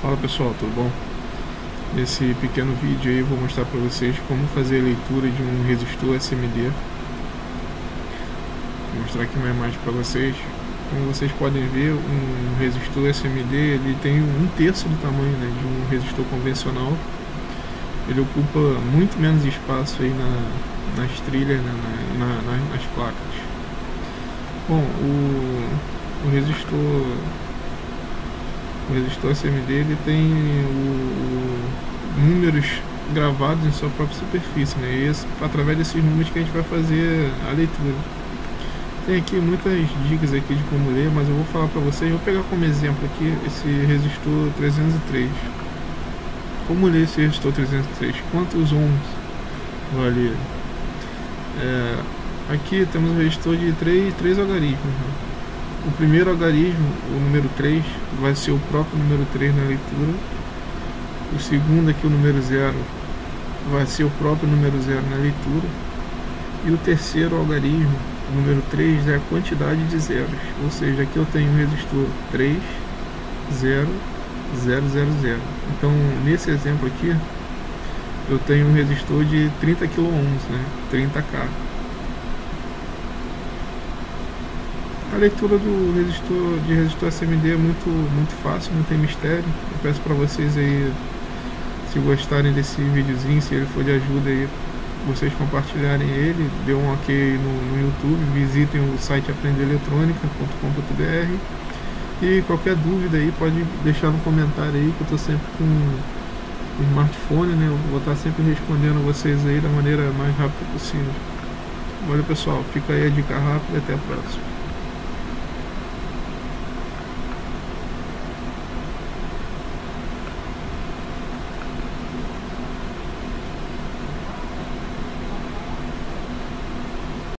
Fala pessoal, tudo bom? Nesse pequeno vídeo aí vou mostrar para vocês como fazer a leitura de um resistor SMD. Vou mostrar aqui uma imagem para vocês. Como vocês podem ver, um resistor SMD ele tem um terço do tamanho né, de um resistor convencional. Ele ocupa muito menos espaço aí na, nas trilhas, né, na, na, nas placas. Bom, o, o resistor o resistor SMD ele tem o, o, números gravados em sua própria superfície, né? E esse, através desses números que a gente vai fazer a leitura. Tem aqui muitas dicas aqui de como ler, mas eu vou falar para vocês, vou pegar como exemplo aqui esse resistor 303. Como ler esse resistor 303? Quantos ohms vale? É, aqui temos um resistor de 3, 3 algarismos. Né? O primeiro algarismo, o número 3, vai ser o próprio número 3 na leitura. O segundo aqui, o número 0, vai ser o próprio número 0 na leitura. E o terceiro algarismo, o número 3, é a quantidade de zeros. Ou seja, aqui eu tenho um resistor 3, 0, 0, 0, 0. Então, nesse exemplo aqui, eu tenho um resistor de 30 kΩ, né? 30K. A leitura do resistor de resistor SMD é muito, muito fácil, não tem mistério. Eu peço para vocês aí, se gostarem desse videozinho, se ele for de ajuda aí, vocês compartilharem ele, dê um ok no, no YouTube, visitem o site aprendereletronica.com.br e qualquer dúvida aí pode deixar no comentário aí que eu estou sempre com o smartphone, né? Eu vou estar sempre respondendo vocês aí da maneira mais rápida possível. Valeu pessoal, fica aí a dica rápida e até a próxima.